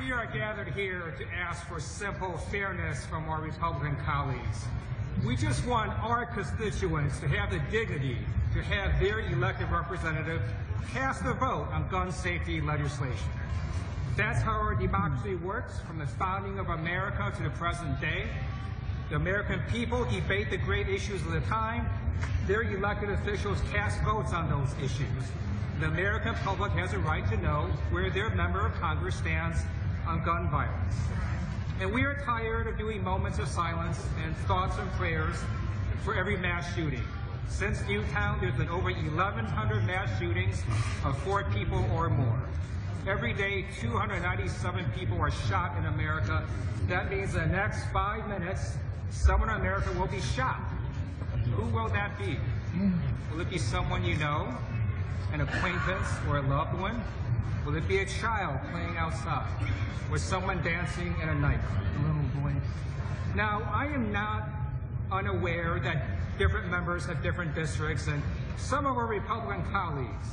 We are gathered here to ask for simple fairness from our Republican colleagues. We just want our constituents to have the dignity to have their elected representative cast a vote on gun safety legislation. That's how our democracy works from the founding of America to the present day. The American people debate the great issues of the time. Their elected officials cast votes on those issues. The American public has a right to know where their member of Congress stands on gun violence. And we are tired of doing moments of silence and thoughts and prayers for every mass shooting. Since Newtown, there's been over 1,100 mass shootings of four people or more. Every day, 297 people are shot in America. That means the next five minutes, someone in America will be shot. Who will that be? Will it be someone you know, an acquaintance or a loved one? Will it be a child playing outside or someone dancing in a nightclub? Little boy. Now, I am not unaware that different members have different districts and some of our Republican colleagues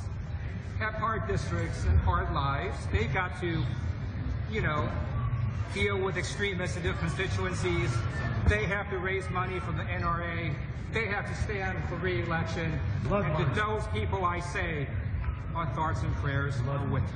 have hard districts and hard lives. They got to, you know, deal with extremists in their constituencies. They have to raise money from the NRA. They have to stand for re-election. And to those people I say, our thoughts and prayers are with you.